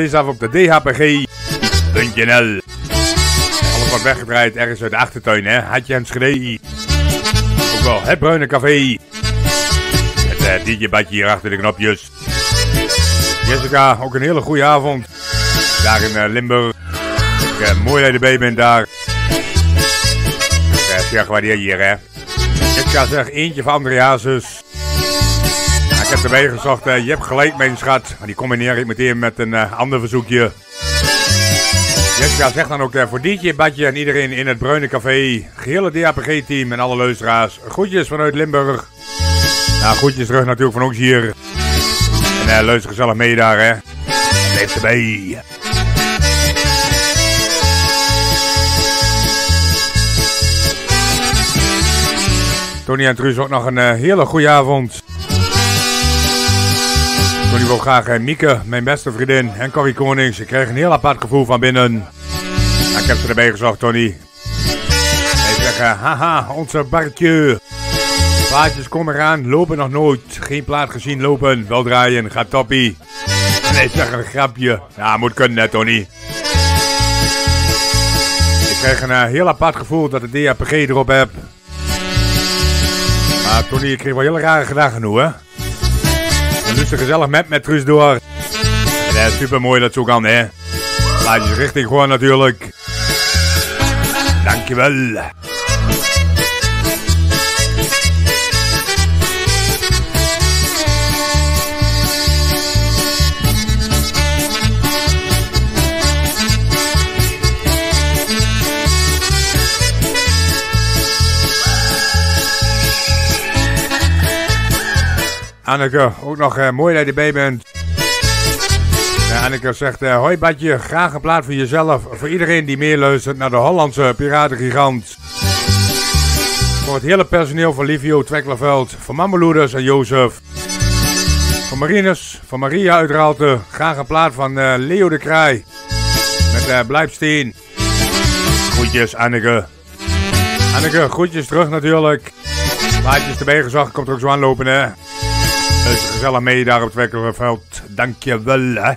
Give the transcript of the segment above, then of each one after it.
Deze af op de DHPG.nl. Alles wordt weggedraaid ergens uit de achtertuin, hè? Had je een schreeuw. Ook wel het Bruine Café. Het uh, DJ-badje hier achter de knopjes. Jessica, ook een hele goede avond. Daar in uh, Limburg. Uh, mooi dat je erbij bent daar. Ik zeg, waardeer hier, hè? Jessica zegt eentje van Andreasus. Ik heb erbij gezocht, uh, je hebt gelijk mijn schat. Maar die combineer ik meteen met een uh, ander verzoekje. Jessica zegt dan ook uh, voor DJ, Badje en iedereen in het Bruine Café. Gehele DAPG-team en alle luisteraars. Groetjes vanuit Limburg. Nou, groetjes terug natuurlijk van ons hier. En luister gezellig mee daar, hè. Blijf erbij. Tony en Truus ook nog een hele goede avond. Tony wil graag uh, Mieke, mijn beste vriendin, en Corrie Konings. Ik krijg een heel apart gevoel van binnen. Nou, ik heb ze erbij gezocht, Tony. Hij zegt, uh, haha, onze Bartje. Plaatjes komen eraan, lopen nog nooit. Geen plaat gezien lopen, wel draaien, gaat toppie. Nee, zeg een grapje. Ja, moet kunnen, hè, Tony. Ik krijg een heel apart gevoel dat de DAPG erop heb. Maar Tony, ik kreeg wel heel rare gedachten nu, hè. En luister gezellig met met Truus door. En dat is super mooi dat zo kan, hè. Laat je richting gewoon natuurlijk. Dankjewel. Anneke, ook nog uh, mooi dat je erbij bent. Ja, Anneke zegt, uh, hoi Badje, graag een plaat voor jezelf. Voor iedereen die meeluistert naar de Hollandse Piratengigant. Voor het hele personeel van Livio Tweklerveld, voor Mameloeders en Jozef. Voor Marines, voor Maria uit. Graag een plaat van uh, Leo de Kraai. Met uh, Blijpsteen. Groetjes Anneke. Anneke, groetjes terug natuurlijk. Plaatjes erbij gezocht, komt er ook zo aanlopen hè. Luister gezellig mee daar op het Wekkerveld. Dankjewel, hè.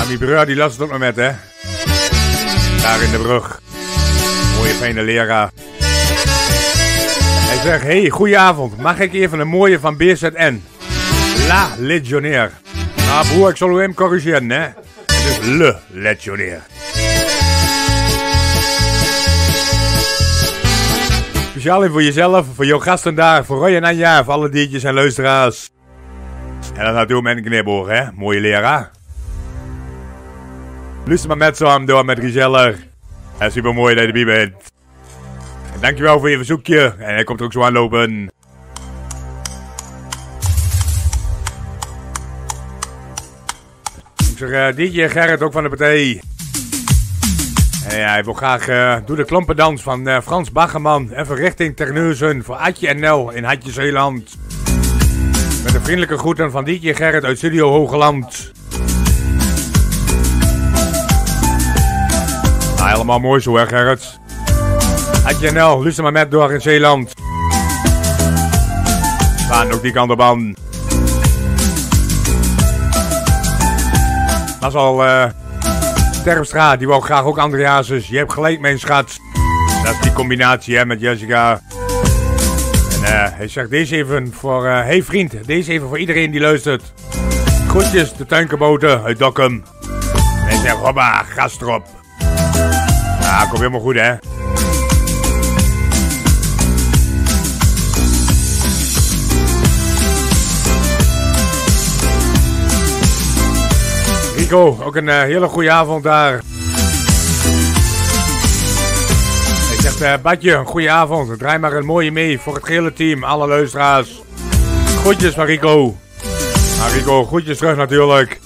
Ami broer, die last het ook nog met, hè. Daar in de brug. Mooie fijne leraar. Hij zegt, hey, goedenavond. Mag ik even een mooie van BZN? La Legionnaire. Nou broer, ik zal hem corrigeren, hè. Het is Le Legionnaire. Speciaal voor jezelf, voor jouw gasten daar, voor Roy en Anja, voor alle diertjes en luisteraars. En dan natuurlijk een knibbel, hè? Mooie leraar. Luister maar met zo aan door met Rizeller. En super mooi dat je erbij bent. En dankjewel voor je verzoekje. En hij komt er ook zo aanlopen. Ik zeg uh, DJ Gerrit ook van de partij. Ja, hij wil graag uh, Doe de Klompendans van uh, Frans Baggerman. Even richting Terneuzen voor Adje en Nel in Hadje Zeeland. Met een vriendelijke groeten van DJ Gerrit uit Studio Hogeland. Nou, helemaal mooi zo hè Gerrit. Adje en Nel, luister maar met door in Zeeland. Gaan ook die kant op aan. Dat is al... Uh, Terpstra, die wou graag ook Andreasus. Je hebt gelijk, mijn schat. Dat is die combinatie hè, met Jessica. En uh, hij zegt deze even voor... Uh, hey vriend, deze even voor iedereen die luistert. Groetjes, de tuinkaboten uit Dokkum. En hij zegt, hoppa, gas erop. Ja, komt helemaal goed, hè. Rico, ook een uh, hele goede avond daar. Ik zeg, uh, Badje, een goede avond. Draai maar een mooie mee voor het hele team, alle luisteraars. Groetjes van Rico. Rico, groetjes terug natuurlijk.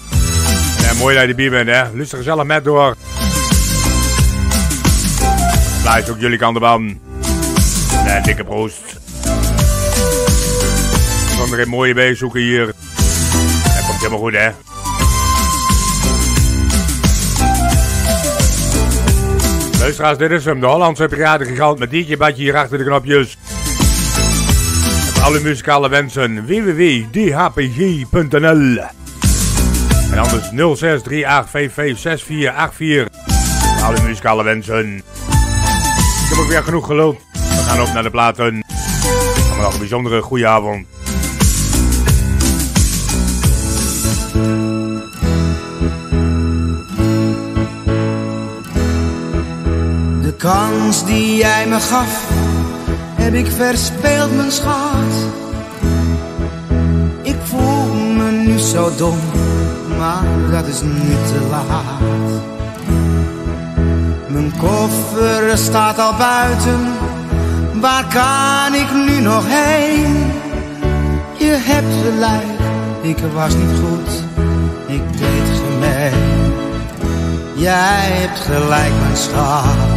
En mooi dat je bent, hè. Luister gezellig met door. Blijf ook jullie kant op aan. Dikke proost. Ik er een mooie bij zoeken hier. Dat komt helemaal goed, hè. Luisteraars, dit is hem. De Hollandse Piratengigant met DJ Badje hier achter de knopjes. Alle muzikale wensen www.dhpg.nl En anders 0638556484. Alle muzikale wensen. Ik heb ook weer genoeg geluld. We gaan op naar de platen. Nog een bijzondere goede avond. Kans die jij me gaf, heb ik verspeeld, mijn schat. Ik voel me nu zo dom, maar dat is nu te laat. Mijn koffer staat al buiten, waar kan ik nu nog heen? Je hebt gelijk, ik was niet goed, ik deed gemeen. Jij hebt gelijk, mijn schat.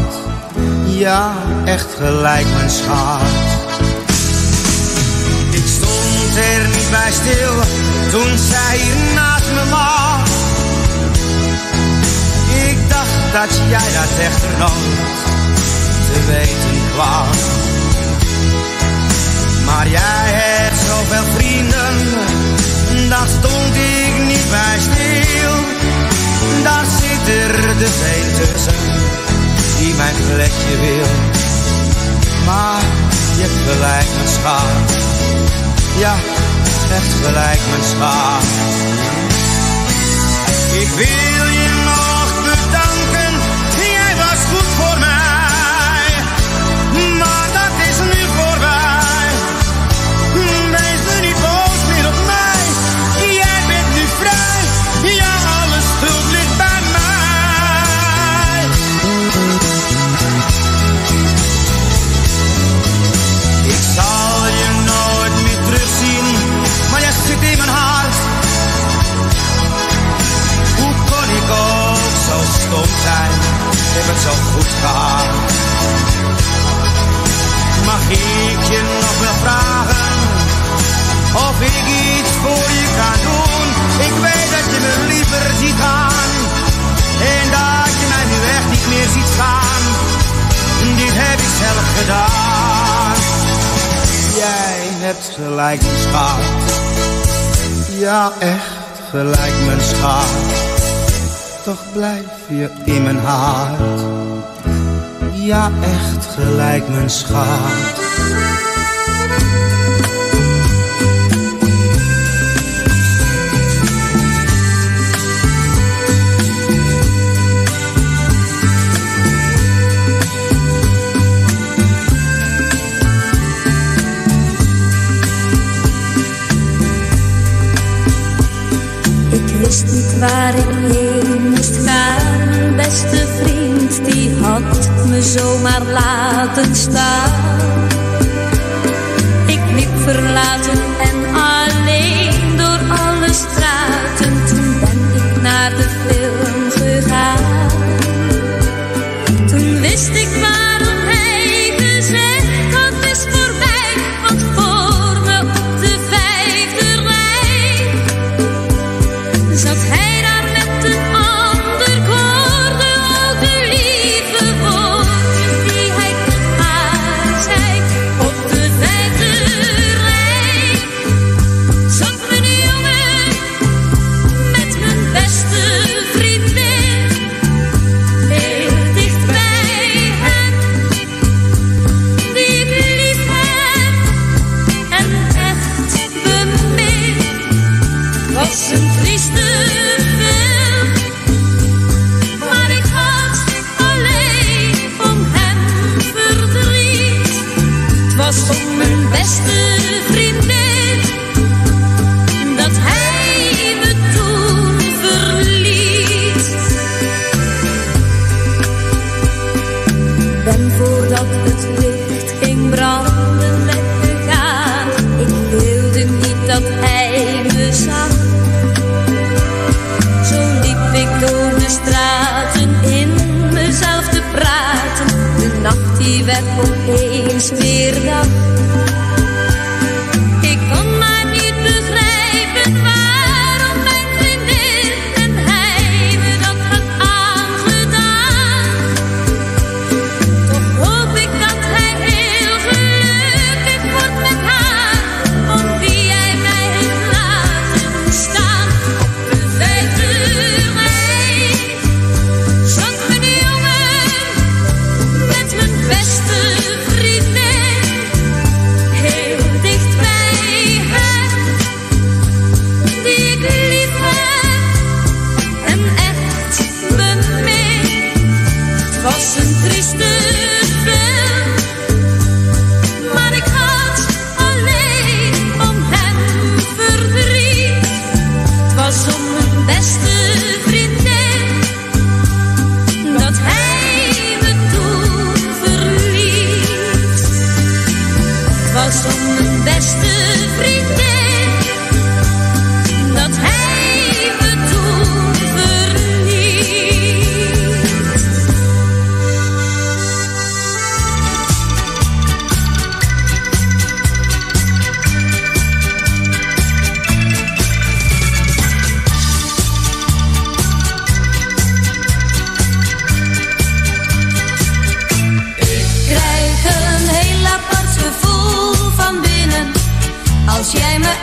Ja, echt gelijk, mijn schat. Ik stond er niet bij stil toen zij hier naast me lag. Ik dacht dat jij dat echt nooit te weten kwam. Maar jij hebt zoveel vrienden, daar stond ik niet bij stil. Daar zit er de veel tussen, mijn plekje wil. Maar je hebt gelijk, mijn. Ja, echt gelijk, mijn schat. Ik wil je nog Ik heb het zo goed gehad. Mag ik je nog wel vragen of ik iets voor je kan doen? Ik weet dat je me liever ziet gaan en dat je mij nu echt niet meer ziet staan. Dit heb ik zelf gedaan. Jij hebt gelijk, mijn schat. Ja, echt gelijk, mijn schat. Toch blijf je in mijn hart. Ja, echt gelijk, mijn schat. Ik wist niet waar ik heen gaan. Mijn beste vriend, die had me zomaar laten staan. Ik liep verlaten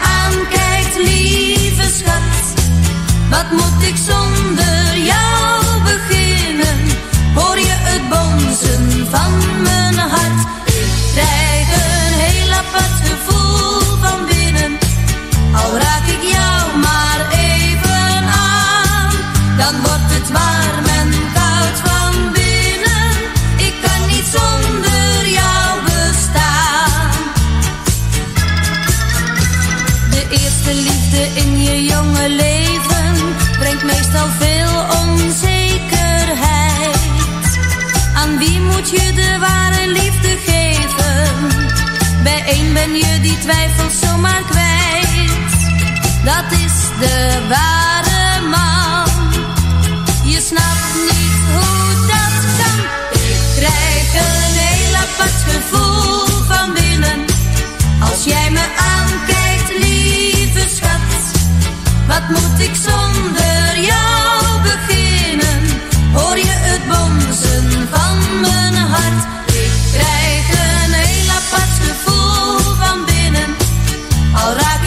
aankijkt, lieve schat. Wat moet ik zonder jou beginnen? Hoor je het bonzen van mijn hart? Ik krijg een heel apart gevoel van binnen, al raak ik jou maar. Eerste liefde in je jonge leven brengt meestal veel onzekerheid. Aan wie moet je de ware liefde geven? Bij één ben je die twijfelt zomaar kwijt. Dat is de ware man. Je snapt niet hoe dat kan. Ik krijg een heel apart gevoel van binnen. Als jij me aankijkt, schat. Wat moet ik zonder jou beginnen? Hoor je het bonzen van mijn hart? Ik krijg een heel apart gevoel van binnen. Al raak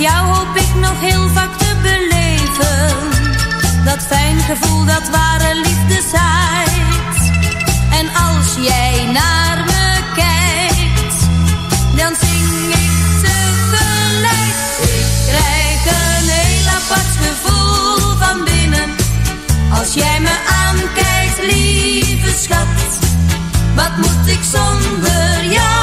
jou hoop ik nog heel vaak te beleven, dat fijn gevoel dat ware liefde zaait. En als jij naar me kijkt, dan zing ik tegelijk. Ik krijg een heel apart gevoel van binnen. Als jij me aankijkt, lieve schat, wat moet ik zonder jou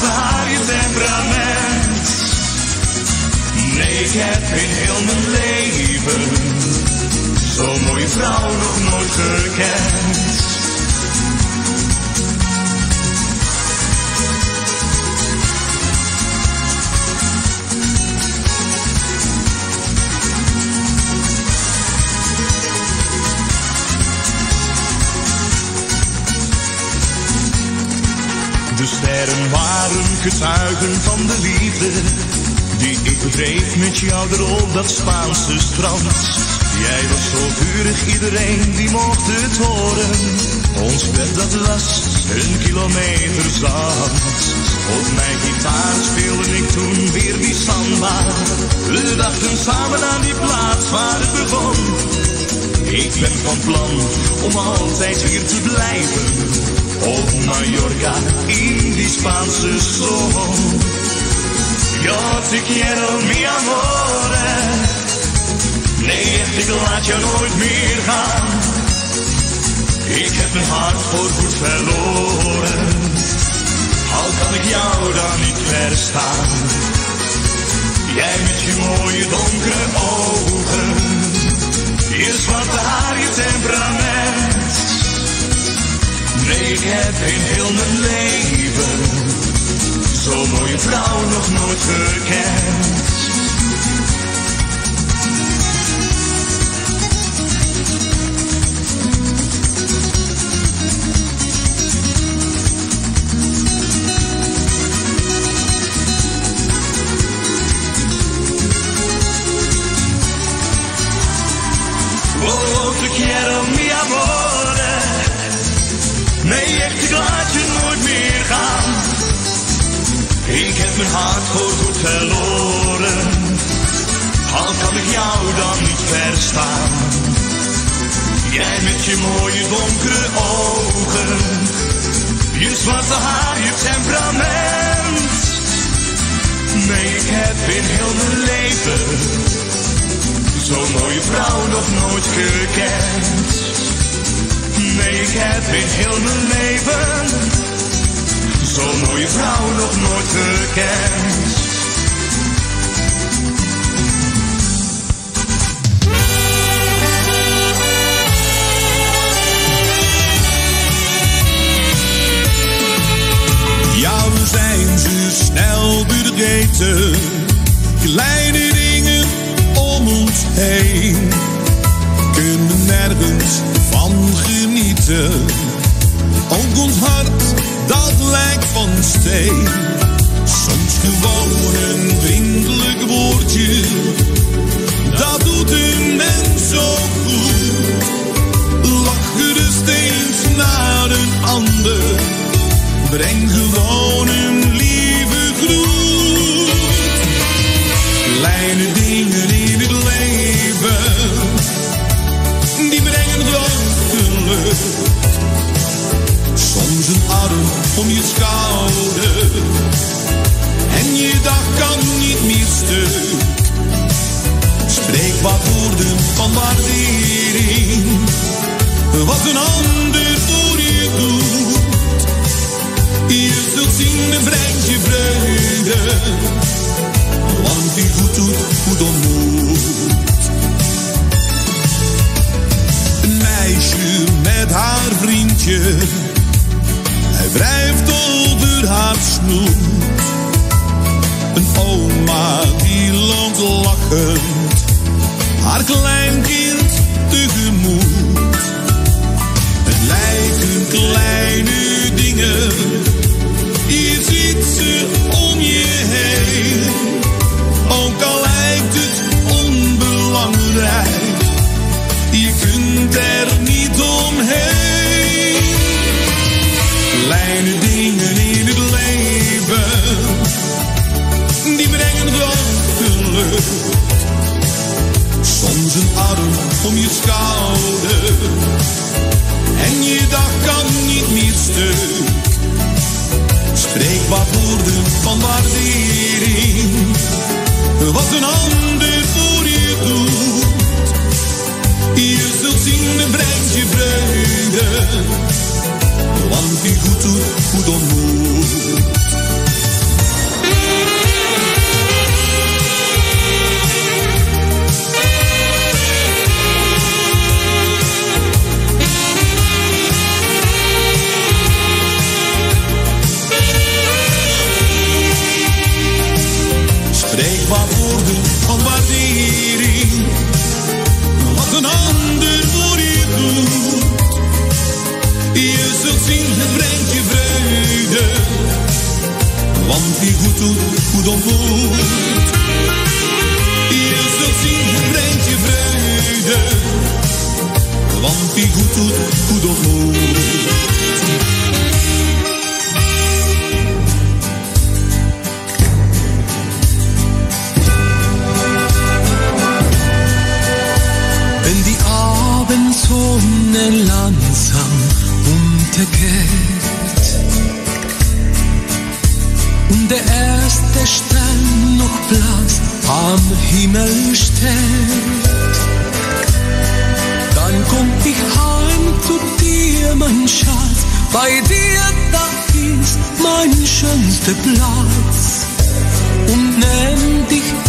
was je temperament. Nee, ik heb in heel mijn leven zo'n mooie vrouw nog nooit gekend. sterren waren getuigen van de liefde die ik bedreef met jou er op dat Spaanse strand. Jij was zo vurig, iedereen die mocht het horen. Ons werd dat last, een kilometer zand. Op mijn gitaar speelde ik toen weer die samba. We dachten samen aan die plaats waar het begon. Ik ben van plan om altijd hier te blijven op Mallorca in die Spaanse zon. Yo te quiero mi amore. Nee, echt, ik laat jou nooit meer gaan. Ik heb mijn hart voor goed verloren. Al kan ik jou dan niet verstaan. Jij met je mooie donkere ogen. Je zwarte haar, je temperament ik heb in heel mijn leven zo'n mooie vrouw nog nooit gekend. Mijn hart voorgoed verloren. Al kan ik jou dan niet verstaan. Jij met je mooie donkere ogen. Je zwarte haar, je temperament. Nee, ik heb in heel mijn leven zo'n mooie vrouw nog nooit gekend. Nee, ik heb in heel mijn leven zo'n mooie vrouw nog nooit gekend. Ja, we zijn zo snel vergeten. Kleine dingen om ons heen. Kunnen nergens van genieten. Ook ons hart, dat lijkt van steen. Soms gewoon een vriendelijk woordje. Dat doet een mens zo goed. Lach gerust eens naar een ander. Breng gewoon een ander voor je doet. Je zult zien een breintje vreugde. Want wie goed doet, goed ontmoet. Een meisje met haar vriendje. Hij wrijft over haar snoet. Een oma die loopt lachend. Haar kleinkind van waardering. Wat een ander voor je doet. Je zult zien een breintje vreugde. Want wie goed doet, goed ontmoet. Want wie goed doet, Bei dir, das ist mein schönster Platz. Und nenn dich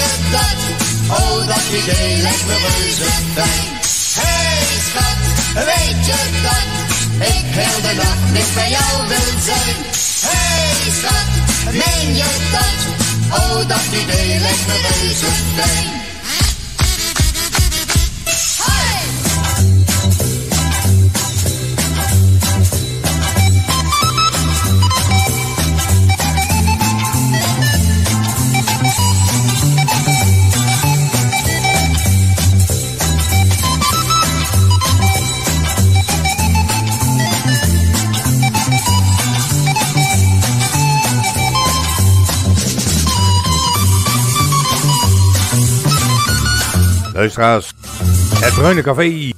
je dat? Oh, dat idee lijkt me reuze fijn. Hey schat, weet je dat ik heel de nacht dus bij jou wil zijn? Hey schat, meen je dat? Oh, dat idee lijkt me reuze fijn. Luisteraars, het Bruine Café.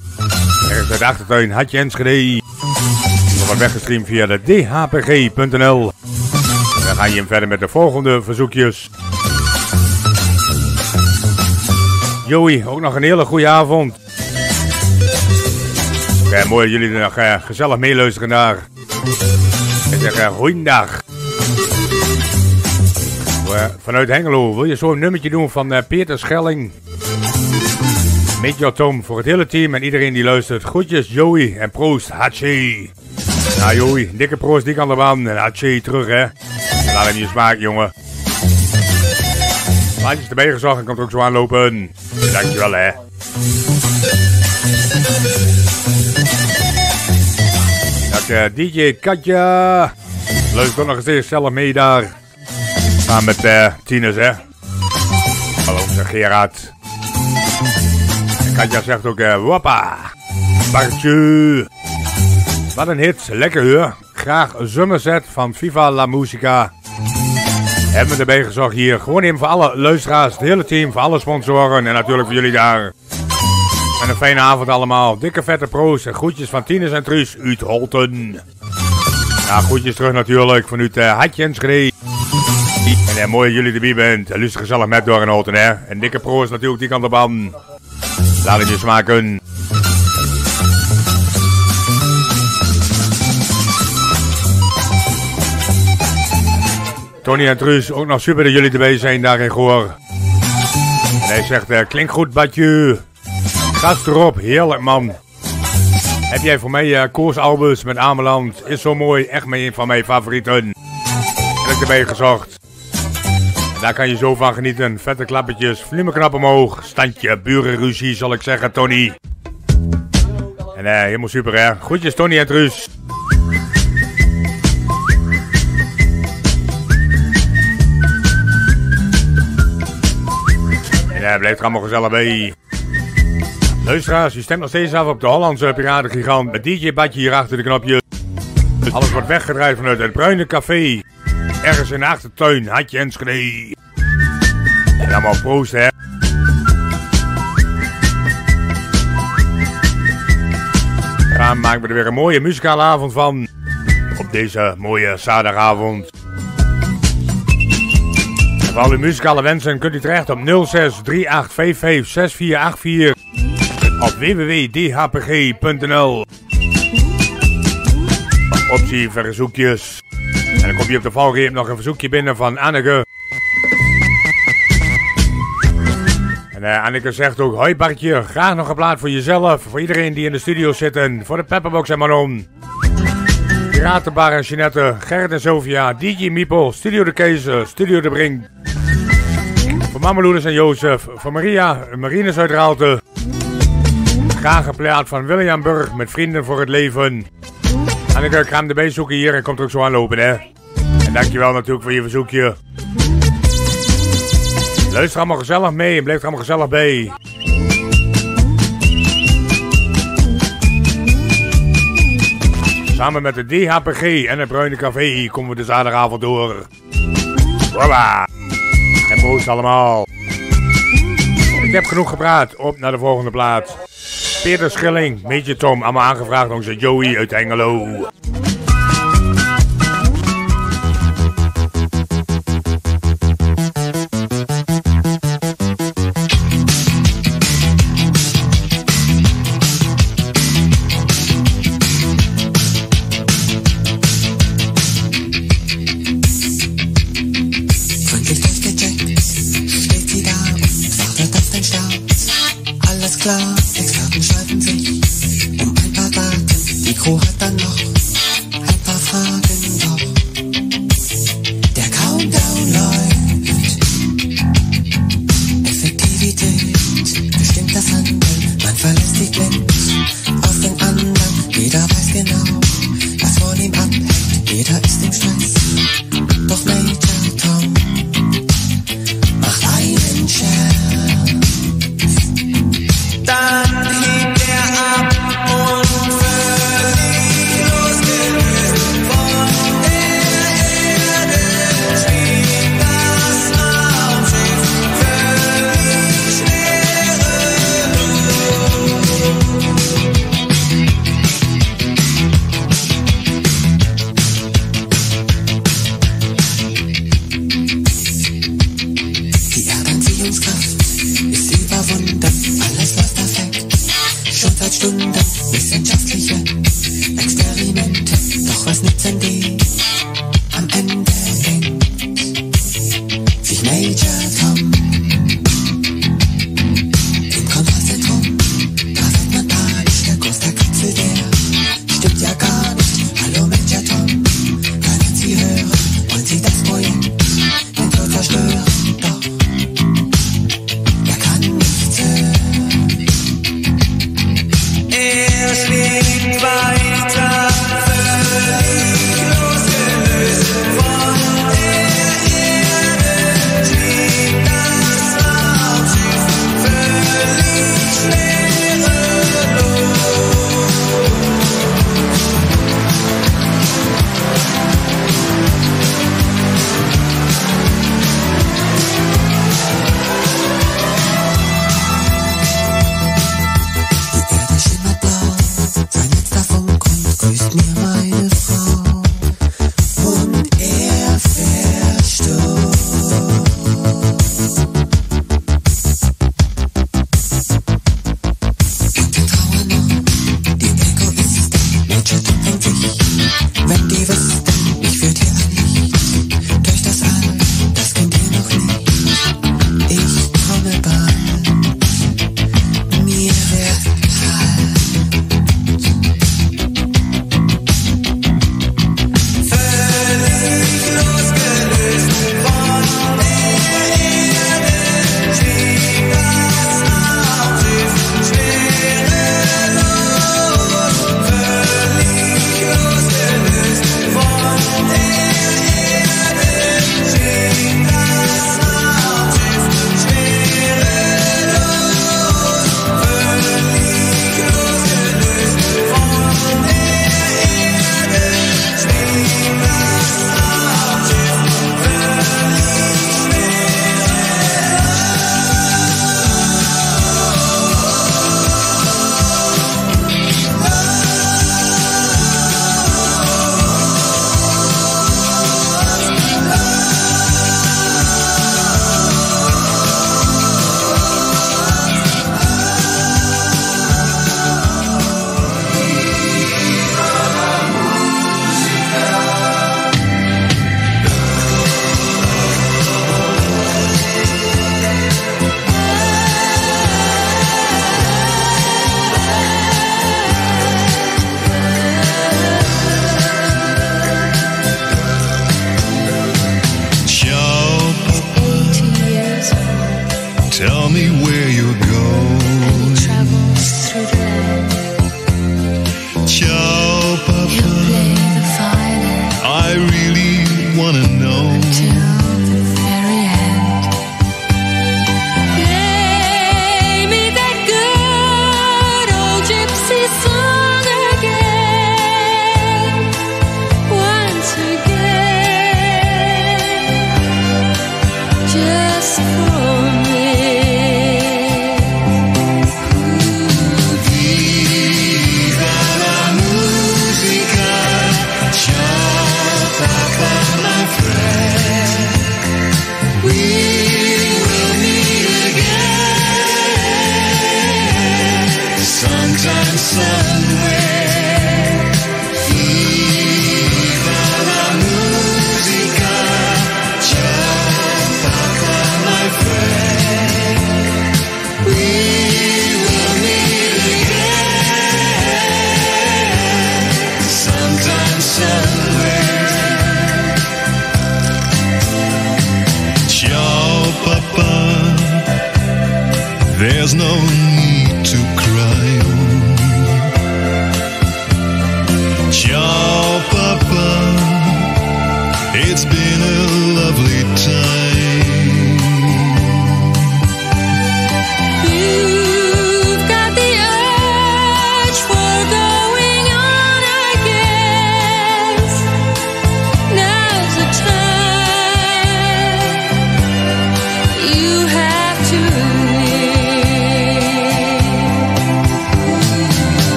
Ergens uit de achtertuin, Hartje Enschede. Dat wordt weggestreamd via de dhpg.nl. Dan ga je verder met de volgende verzoekjes. Joey, ook nog een hele goede avond. Mooi dat jullie er nog eh, gezellig meeluisteren naar. Ik zeg uh, goeiedag. Eh, vanuit Hengelo, wil je zo'n nummertje doen van Peter Schelling? Major Tom voor het hele team en iedereen die luistert. Groetjes Joey en proost Hachi. Nou Joey, dikke proost die kan de baan en Hachi terug hè. Laat hem je smaak jongen. Laatjes erbij gezocht en komt ook zo aanlopen. Dankjewel hè. Dank eh, DJ Katja. Luister toch nog eens zelf mee daar. Samen met eh Tines hè. Hallo, Gerard. Katja zegt ook, eh, wappa, Bartje. Wat een hit, lekker hoor. Graag zomerset van Viva La Musica. Hebben we erbij gezocht hier. Gewoon even voor alle luisteraars, het hele team, voor alle sponsoren en natuurlijk voor jullie daar. En een fijne avond allemaal. Dikke vette pro's en groetjes van Tines en Truus uit Holten. Ja, groetjes terug natuurlijk vanuit uh, Hatje en Schree. En uh, mooi dat jullie erbij bent. En luister gezellig met door in Holten, hè. En dikke pro's natuurlijk die kant op aan. Laat het je smaken. Tony en Truus, ook nog super dat jullie erbij zijn daar in. En hij zegt, uh, klinkt goed, Badje. Gast erop, heerlijk man. Heb jij voor mij uh, koorsalbums met Ameland? Is zo mooi, echt een van mijn favorieten. Heb ik erbij gezocht. Daar kan je zo van genieten. Vette klappertjes, vlimmerknap omhoog. Standje burenruzie, zal ik zeggen, Tony. En uh, helemaal super, hè. Groetjes, Tony en Truus. En uh, blijft er allemaal gezellig bij. Luisteraars, je stemt nog steeds af op de Hollandse Piratengigant met DJ Badje hier achter de knopje. Alles wordt weggedraaid vanuit het Bruine Café. Ergens in de achtertuin, Hatje en Schnee. En allemaal proost, hè. Daar maken we er weer een mooie muzikale avond van. Op deze mooie zaterdagavond. Voor al uw muzikale wensen kunt u terecht op 06 3855 6484 op www.dhpg.nl Optie verzoekjes. En dan kom je op de valreep nog een verzoekje binnen van Anneke. En uh, Anneke zegt ook, hoi Bartje, graag nog een plaat voor jezelf, voor iedereen die in de studio zitten, voor de Pepperbox en Manon. Piratenbar en Jeanette, Gerrit en Sylvia, DJ Miepel, Studio de Keizer, Studio de Brink. Voor Mameloeders en Jozef, voor Maria, Marines uit Raalte. Graag een plaat van William Burg met Vrienden voor het Leven. En ik ga hem erbij zoeken hier en komt er ook zo aanlopen, hè. En dankjewel natuurlijk voor je verzoekje. Luister allemaal gezellig mee en blijf er allemaal gezellig bij. Samen met de DHPG en het Bruine Café komen we de zaterdagavond door. Voilà. En proost allemaal. Ik heb genoeg gepraat. Op naar de volgende plaat. Peter Schilling, Major Tom, allemaal aangevraagd door onze Joey uit Hengelo.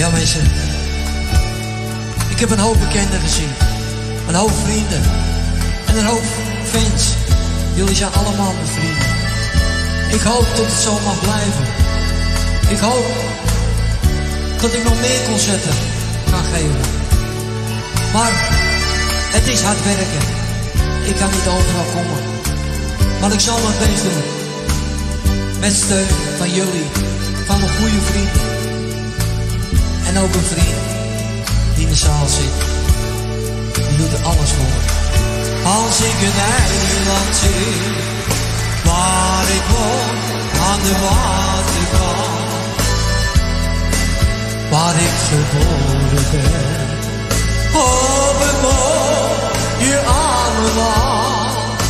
Yavaşım Ik heb een hoop bekenden gezien. Een hoop vrienden. En een hoop fans. Jullie zijn allemaal mijn vrienden. Ik hoop dat het zo mag blijven. Ik hoop dat ik nog meer concerten kan geven. Maar het is hard werken. Ik kan niet overal komen. Maar ik zal mijn best doen. Met steun van jullie, van mijn goede vrienden. En ook een vriend de zaal zit, doet alles voor. Als ik een Nederland zie waar ik woon, aan de waterkant, waar ik geboren ben. Oh, bewoon je arme land,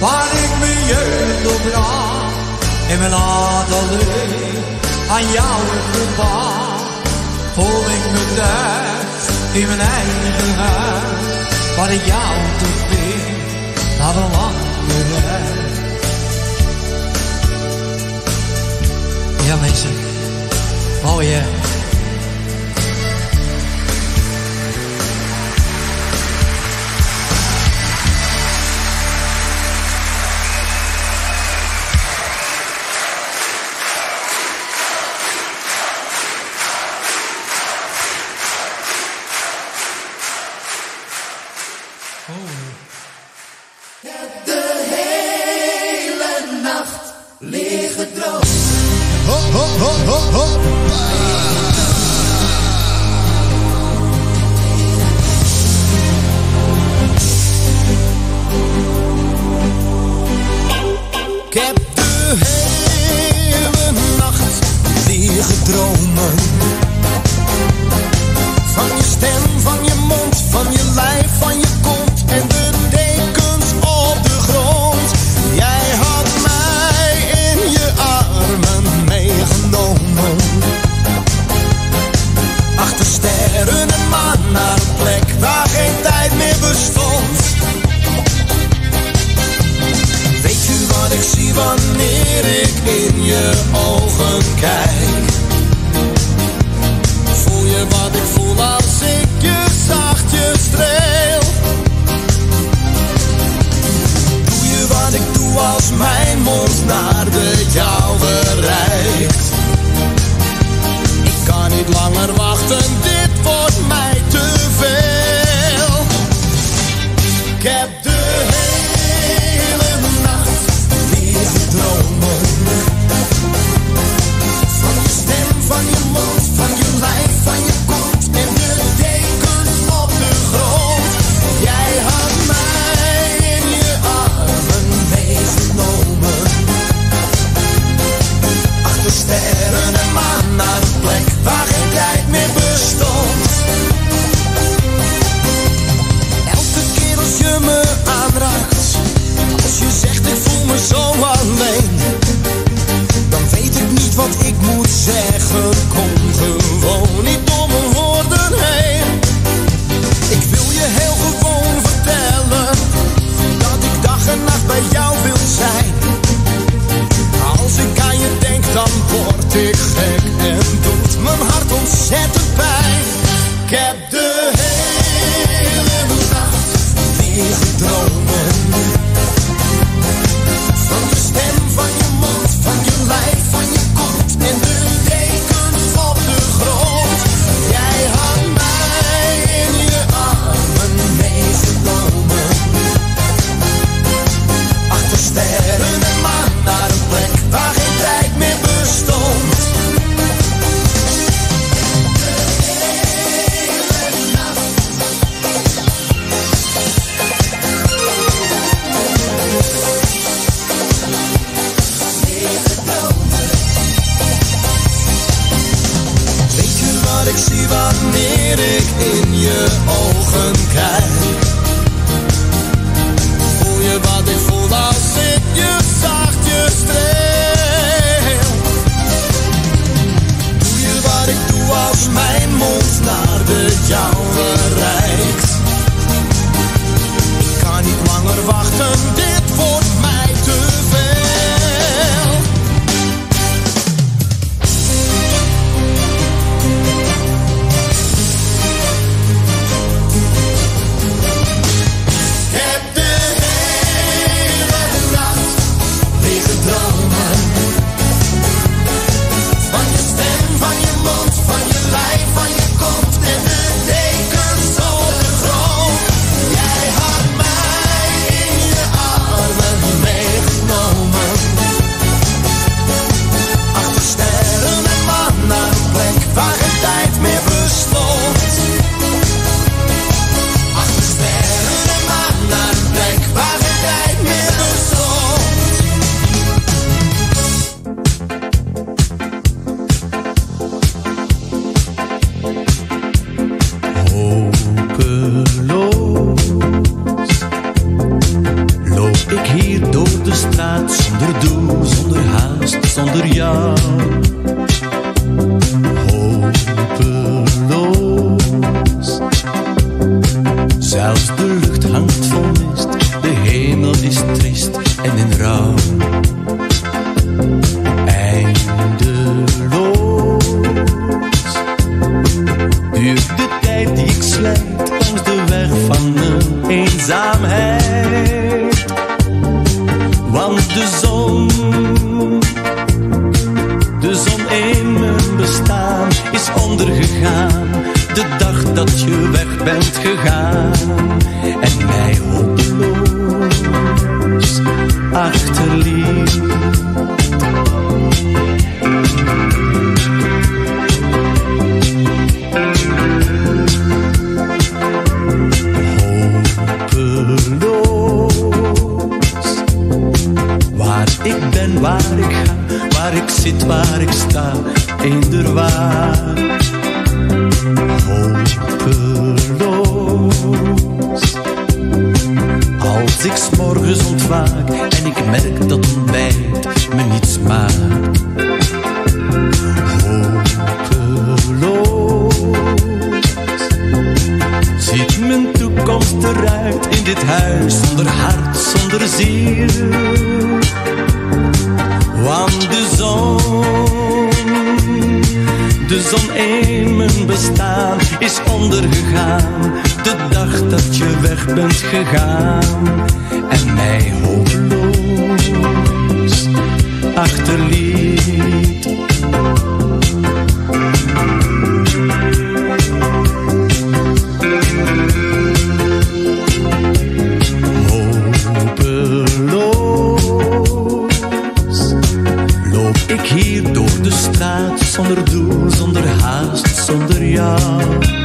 waar ik mijn jeugd doorbracht en mijn laat alleen aan jou verbaas. Voel ik me thuis in mijn eigen huis, waar ik jou toch weer naar een lange reis. Ja mensen, oh ja. Plek waar geen tijd meer bestond. Weet je wat ik zie wanneer ik in je ogen kijk? Voel je wat ik voel als ik je zachtjes streel? Doe je wat ik doe als mijn mond naar de jouwe reikt? Ik kan niet langer wachten, zo alleen. Dan weet ik niet wat ik moet zeggen. Ik hier door de straat, zonder doel, zonder haast, zonder jou.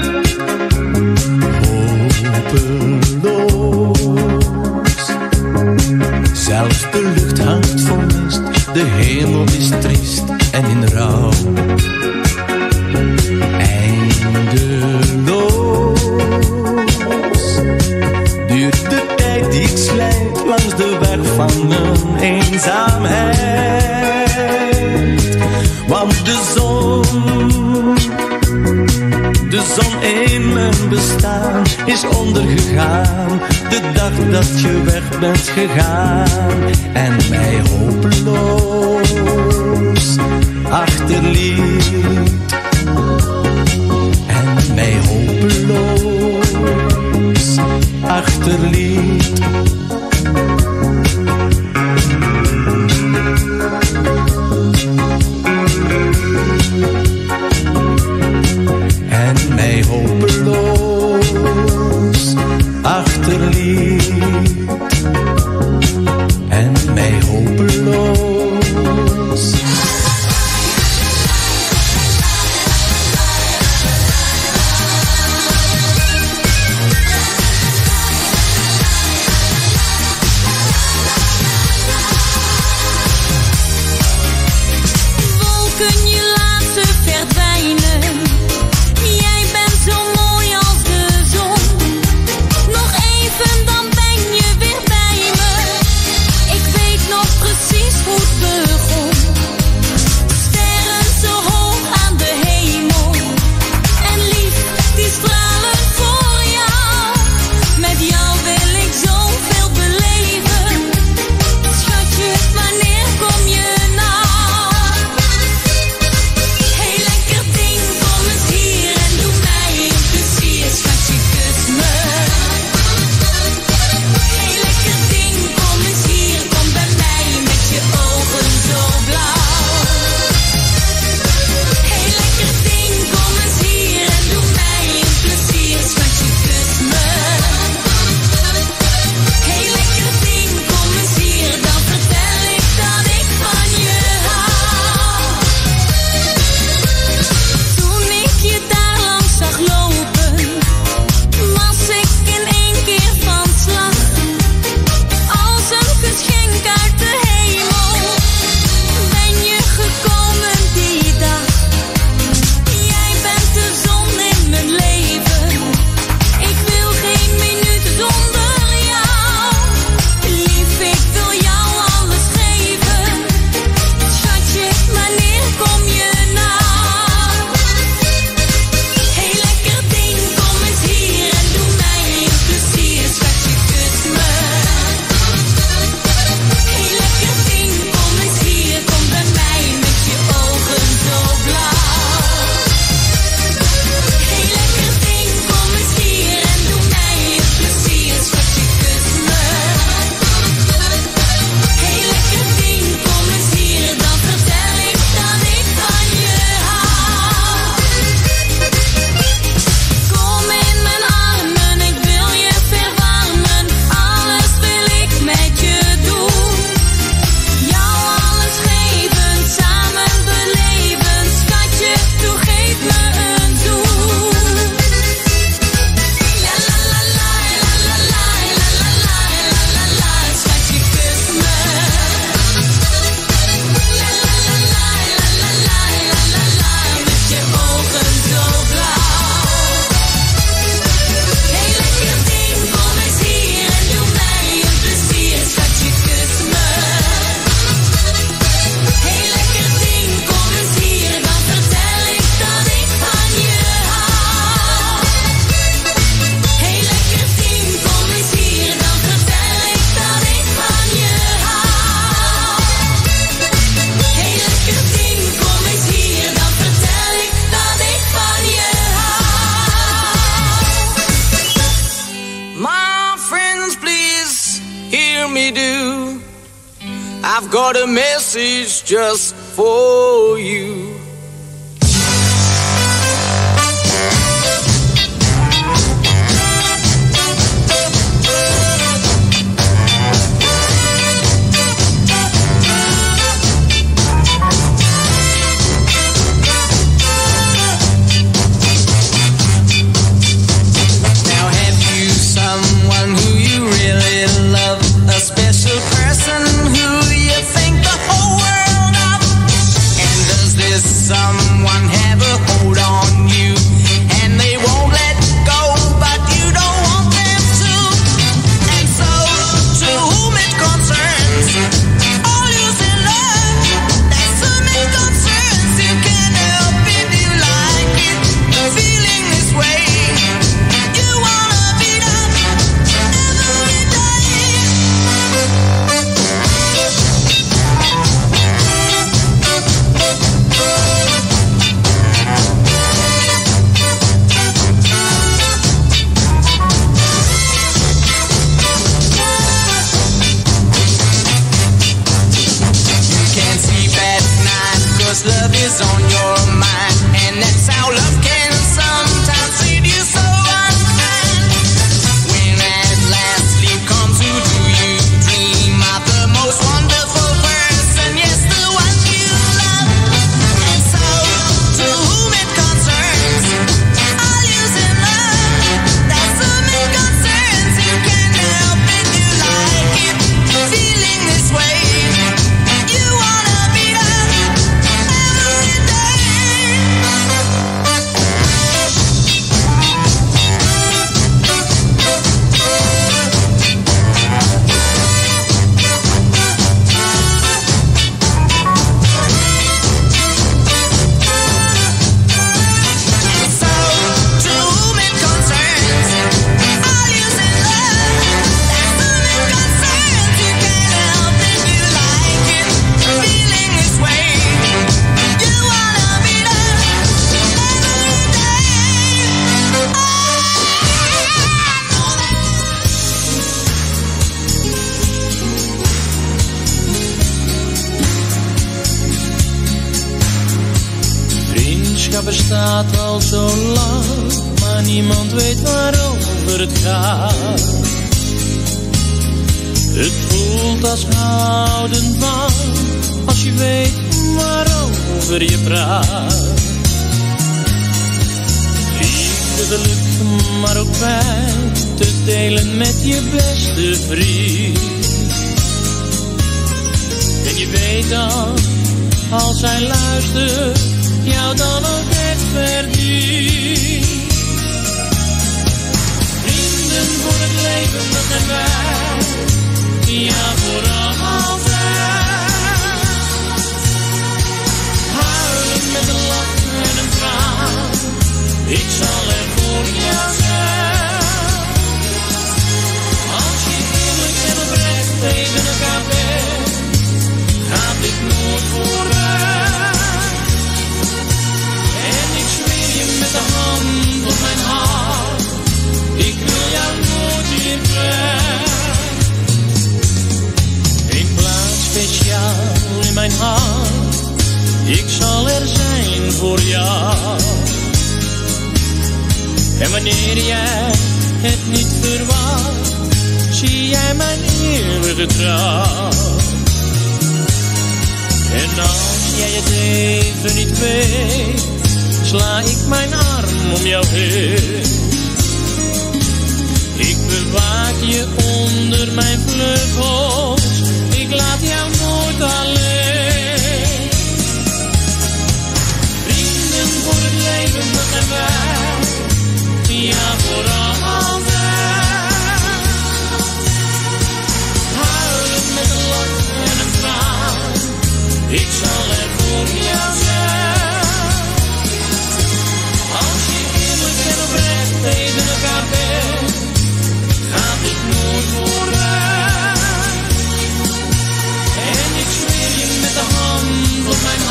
ik zal er zijn voor jou. En wanneer jij het niet verwacht, zie jij mijn eeuwige trouw. En als jij het even niet weet, sla ik mijn arm om jou heen. Ik bewaak je onder mijn vleugels, ik laat jou nooit alleen. voor het leven en wij. Ja, voor altijd. Huilen met een lach en een vrouw, Ik zal het voor jou zijn. Als je eerlijk en oprecht tegen elkaar bent, gaat dit nooit voorbij. En ik zweer je met de hand op mijn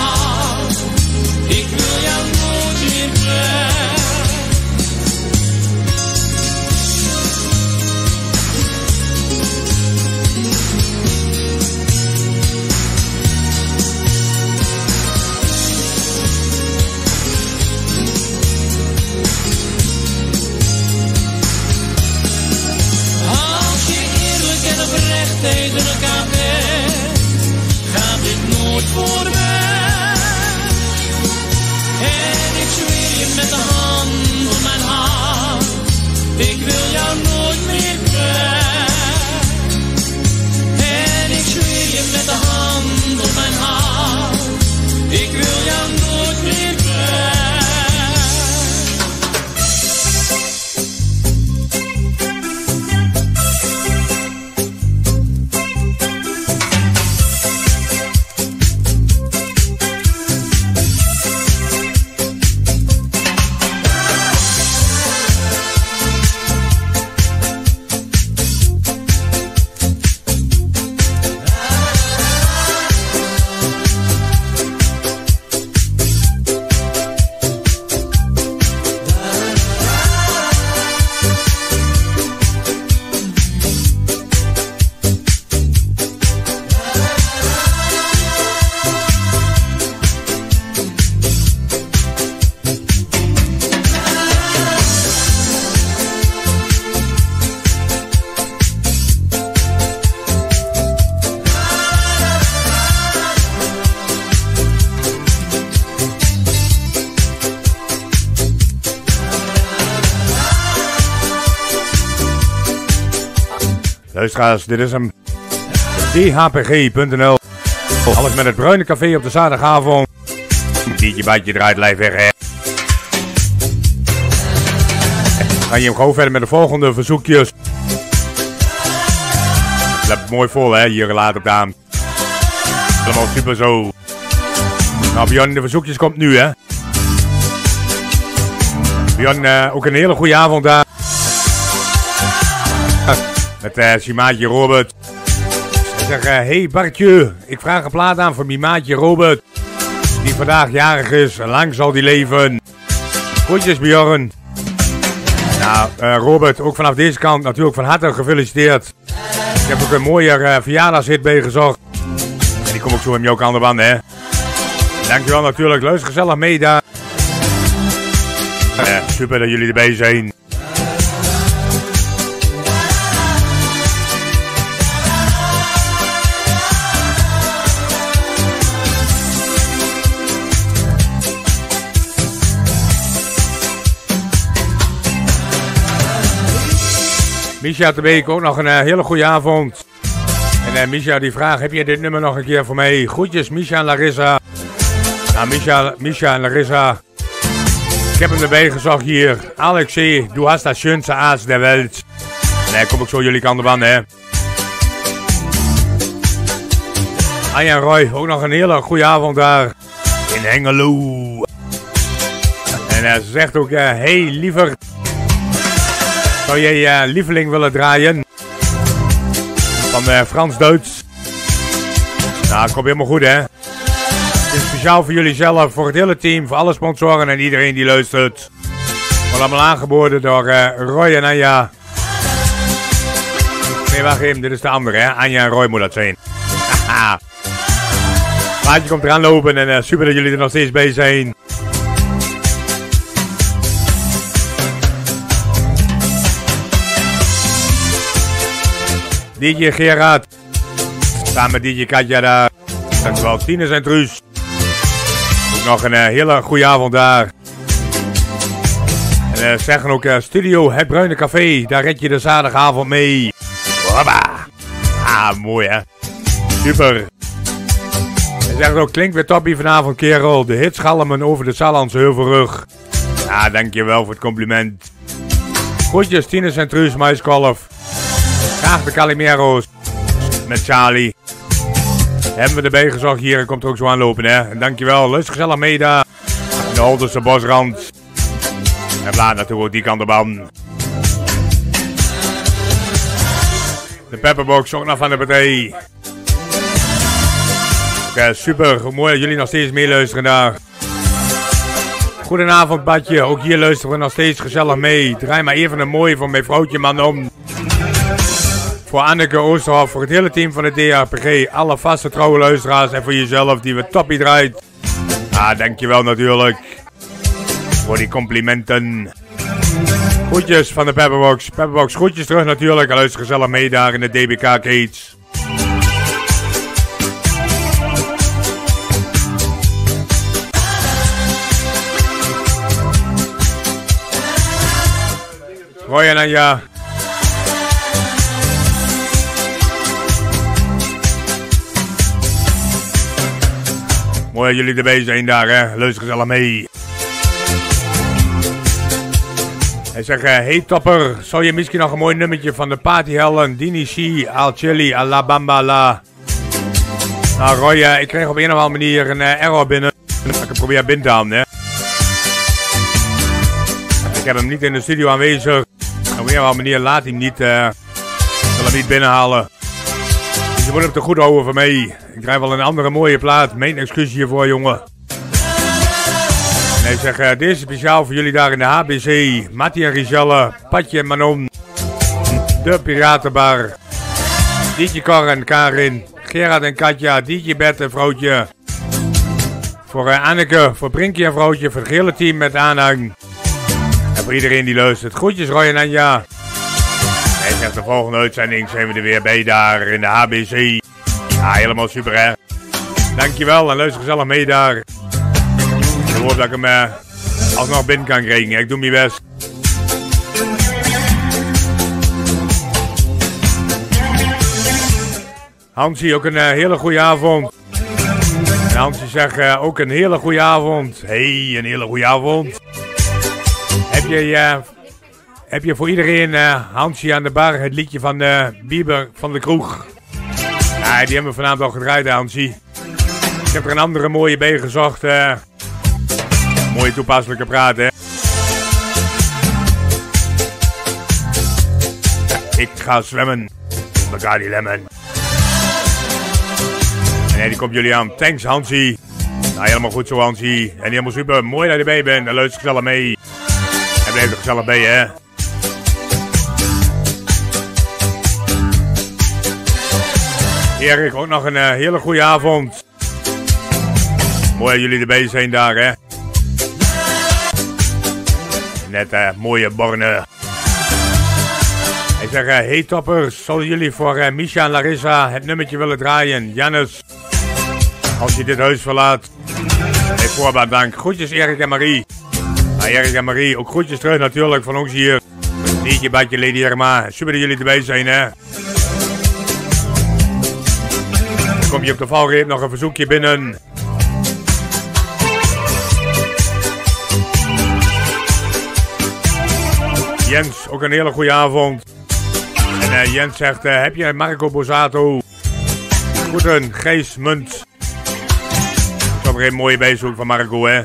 voor. En ik zweer je met de hand op mijn hart, ik wil jou niet. Luisteraars, dit is hem. dhpg.nl Alles met het Bruine Café op de zaterdagavond. Dietje badje draait lijf weg, hè. Ga je hem gewoon verder met de volgende verzoekjes. Het mooi vol, hè, hier laat op de aan. Helemaal super zo. Nou, Bjorn, de verzoekjes komt nu, hè. Bjorn, uh, ook een hele goede avond daar. Met uh, Robert. Hij zegt, uh, hey Bartje, ik vraag een plaat aan voor mijn maatje Robert. Die vandaag jarig is, lang zal die leven. Groetjes Bjorn. Nou, uh, Robert, ook vanaf deze kant natuurlijk van harte gefeliciteerd. Ik heb ook een mooie uh, verjaardagshit gezocht. En die kom ik zo met jou aan de band, hè. Dankjewel natuurlijk, luister gezellig mee daar. Super dat jullie erbij zijn. Misha de Beek, ook nog een uh, hele goede avond. En uh, Misha die vraagt, heb je dit nummer nog een keer voor mij? Groetjes Misha en Larissa. Nou Misha, Misha en Larissa. Ik heb hem erbij gezocht hier. Alexei, du hast das schönste aas der Welt. Nee, kom ik zo jullie kant van, hè. Anja Roy, ook nog een hele goede avond daar. In Hengelo. En ze zegt ook, hey liever zou jij je lieveling willen draaien? Van uh, Frans-Duits. Nou, komt helemaal goed, hè? Het is speciaal voor jullie zelf, voor het hele team, voor alle sponsoren en iedereen die luistert. Wordt allemaal aangeboden door uh, Roy en Anja. Nee, wacht even, dit is de andere, hè? Anja en Roy moet dat zijn. Haha. Maatje komt eraan lopen en super dat jullie er nog steeds bij zijn. DJ Gerard. Samen met DJ Katja daar. Dankjewel Tines en Truus. Ook nog een uh, hele goede avond daar. En uh, zeggen ook uh, Studio Het Bruine Café. Daar red je de zaterdagavond mee. Hoppa. Ah, mooi hè. Super. Hij zegt ook, klinkt weer toppie vanavond kerel. De hits galmen over de Sallandse Heuvelrug. Ja, dankjewel voor het compliment. Groetjes Tines en Truus, Maiskolf. Graag de Calimero's met Charlie. Hebben we erbij gezocht hier komt er ook zo aanlopen hè. En dankjewel, luister gezellig mee daar. De Holderse bosrand. En laat natuurlijk ook die kant op aan. De pepperbox ook nog van de partij. Okay, super, mooi dat jullie nog steeds meeluisteren daar. Goedenavond Badje, ook hier luisteren we nog steeds gezellig mee. Draai maar even een mooi voor mijn vrouwtje man om. Voor Anneke Oosterhof, voor het hele team van de DHPG, alle vaste trouwe luisteraars en voor jezelf die we toppie draait. Ah, dankjewel natuurlijk. Voor die complimenten. Groetjes van de Pepperbox. Pepperbox, groetjes terug natuurlijk. En luister gezellig mee daar in de DBK Gates. Roy en. Mooi jullie erbij zijn daar, hè. Luister gezellig mee. Hij zegt, uh, hey topper, zou je misschien nog een mooi nummertje van de partyhellen Dinichi, Al Chili, Alabama La. Nou Roy, uh, ik kreeg op een of andere manier een uh, error binnen. Ik probeer binnen te halen, hè. Ik heb hem niet in de studio aanwezig. Op een of andere manier laat hij hem niet, uh, wil hem niet binnenhalen. Je moet hem te goed houden voor mij. Ik krijg wel een andere mooie plaat. Mijn excuus hiervoor, jongen. En ik zeg, uh, deze speciaal voor jullie daar in de HBC. Mattie en Rizelle, Patje en Manon. De Piratenbar. DJ Cor en Karin. Gerard en Katja. DJ Bert en vrouwtje. Voor uh, Anneke, voor Brinkje en vrouwtje. Voor het hele team met aanhang. En voor iedereen die luistert. Groetjes Roy en Anja. Zegt, de volgende uitzending zijn we er weer bij daar in de HBC. Ja, helemaal super hè. Dankjewel en luister gezellig mee daar. Ik hoop dat ik hem uh, alsnog binnen kan krijgen. Ik doe mijn best. Hansie, ook een eh, hele goede avond. En Hansie zegt eh, ook een hele goede avond. hey, een hele goede avond. Heb je, eh, heb je voor iedereen, Hansie aan de bar, het liedje van de Bieber van de kroeg? Ja, die hebben we vanavond al gedraaid, Hansie. Ik heb er een andere mooie bij gezocht. eh. mooie toepasselijke praat, hè. Ik ga zwemmen. Bacardi Lemon. En nee, die komt jullie aan. Thanks, Hansie. Nou, helemaal goed zo, Hansie. En helemaal super. Mooi dat je erbij bent. En luister gezellig mee. En blijf er gezellig bij, hè. Erik, ook nog een eh, hele goede avond. Mooi dat jullie erbij zijn daar, hè. Net eh, mooie borne. Ik zeg, eh, hey toppers, zouden jullie voor eh, Misha en Larissa het nummertje willen draaien? Jannes, als je dit huis verlaat. Hey, voorbaat dank. Groetjes Erik en Marie. Nou, Erik en Marie, ook groetjes terug natuurlijk van ons hier. Nietje, Badje, Lady Irma. Super dat jullie erbij zijn, hè. Kom je op de valreep nog een verzoekje binnen. Jens, ook een hele goede avond. En eh, Jens zegt, eh, heb je Marco Bosato? Groeten, Gees Munt. Ik zal er een mooie bijzoek van Marco, hè.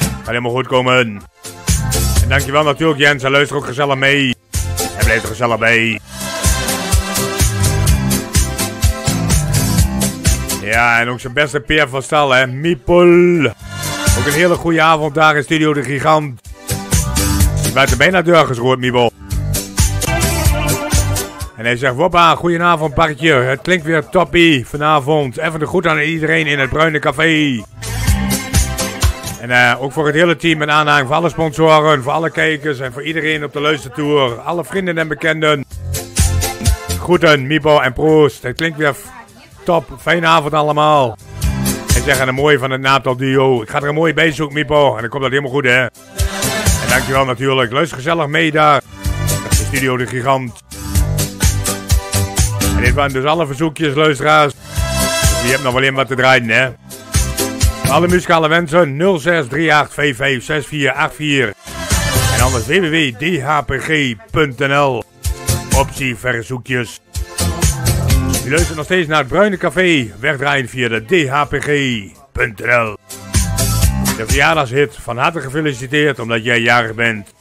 Gaat helemaal goed komen. En dankjewel natuurlijk Jens, en luister ook gezellig mee. En blijf er gezellig bij. Ja, en ook zijn beste peer van stal, hè. Miepel. Ook een hele goede avond daar in Studio De Gigant. Je bent er bijna doorgeschoord, Miepel. En hij zegt, Woppa, goedenavond Bartje. Het klinkt weer toppie vanavond. Even de groet aan iedereen in het Bruine Café. En eh, ook voor het hele team en aanhang, voor alle sponsoren, voor alle kijkers en voor iedereen op de luistertour. Alle vrienden en bekenden. Groeten, Mipo en Proost. Het klinkt weer top. Fijne avond allemaal. Hij zegt een mooie van het Natal duo. Ik ga er een mooie bij zoeken, Mipo. En dan komt dat helemaal goed, hè. En dankjewel natuurlijk. Luister gezellig mee daar. De Studio De Gigant. En dit waren dus alle verzoekjes, luisteraars. Je hebt nog wel in wat te draaien, hè. Alle muzikale wensen 0638556484. En anders www.dhpg.nl. Optie verzoekjes. Je luistert nog steeds naar het Bruine Café. Wegdraaien via de dhpg.nl. De verjaardagshit. Van harte gefeliciteerd omdat jij jarig bent.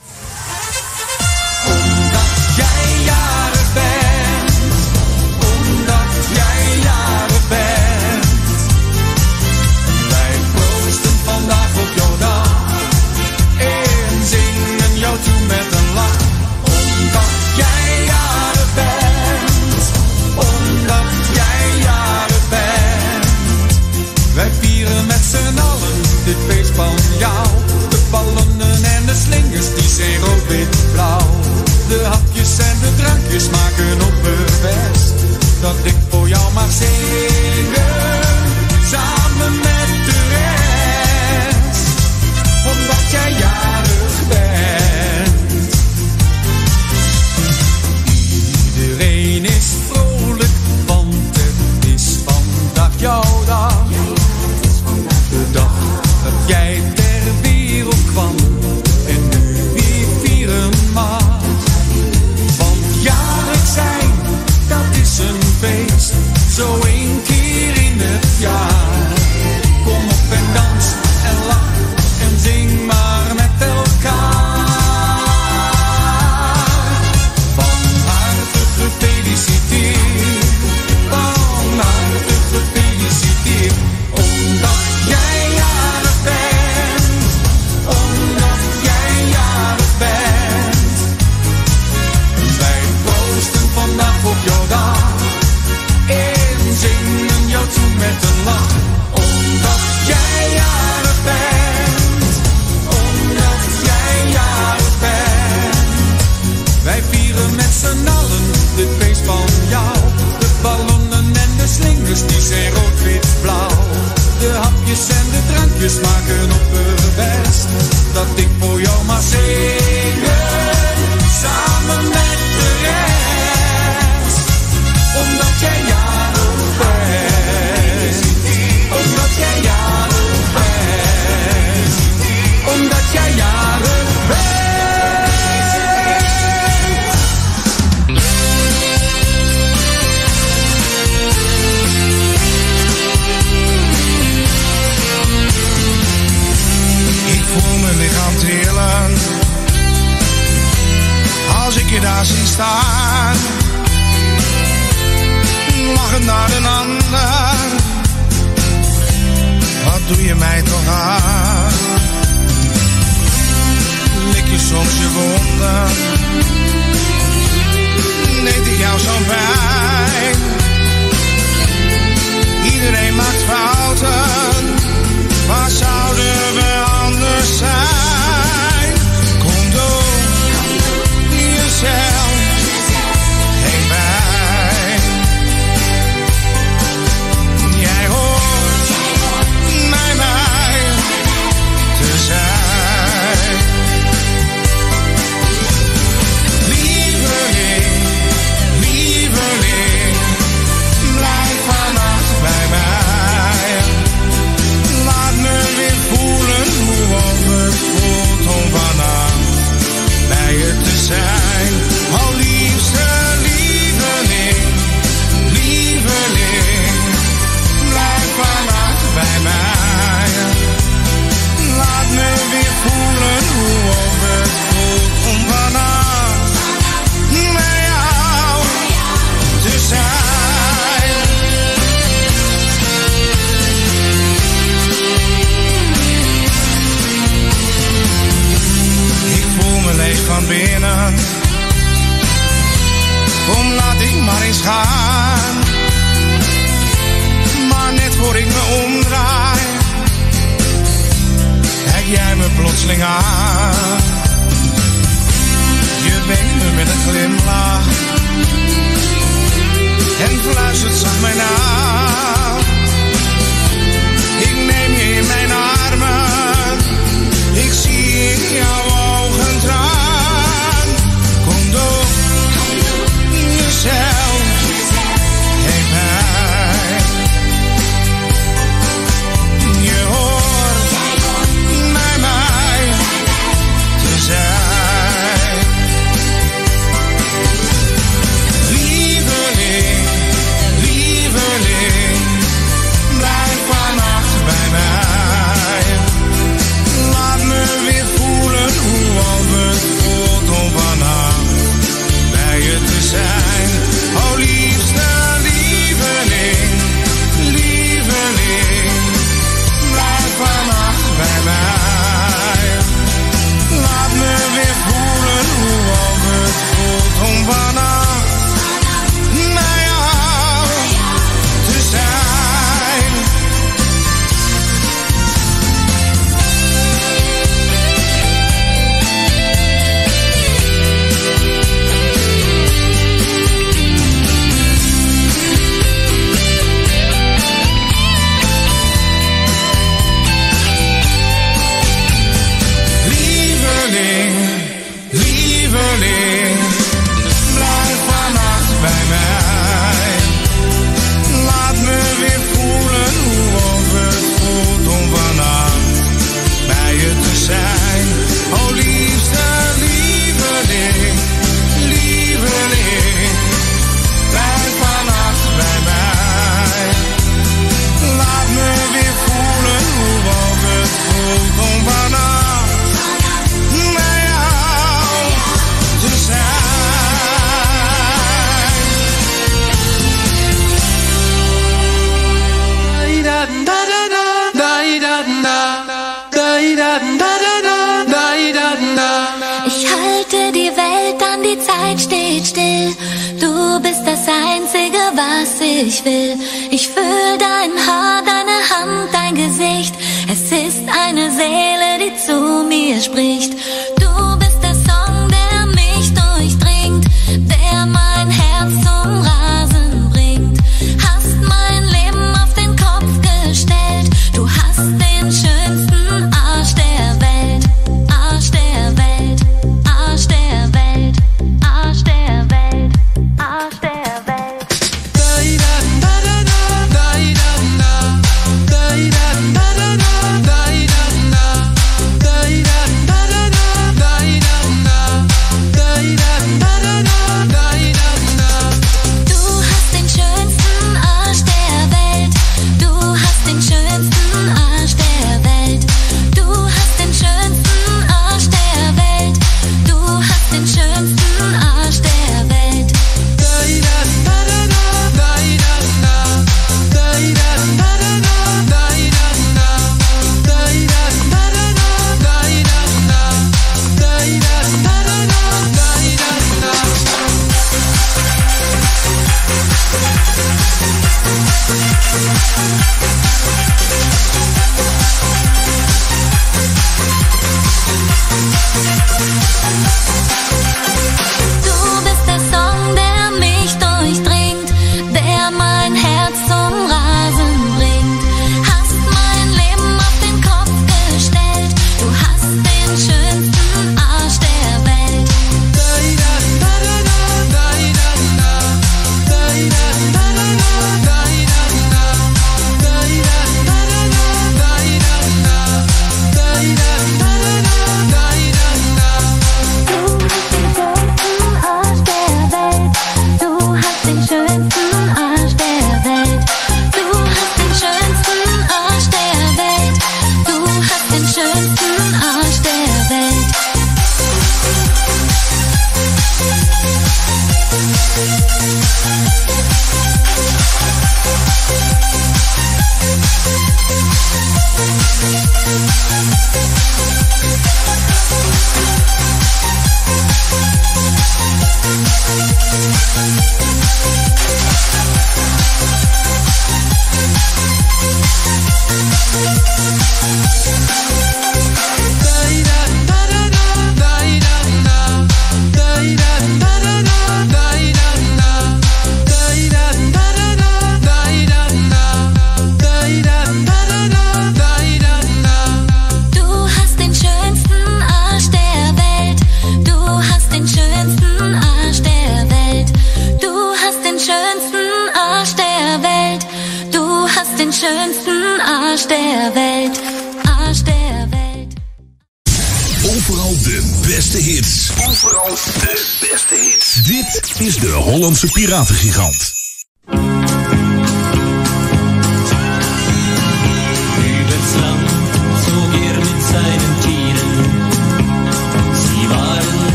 Piratengigant.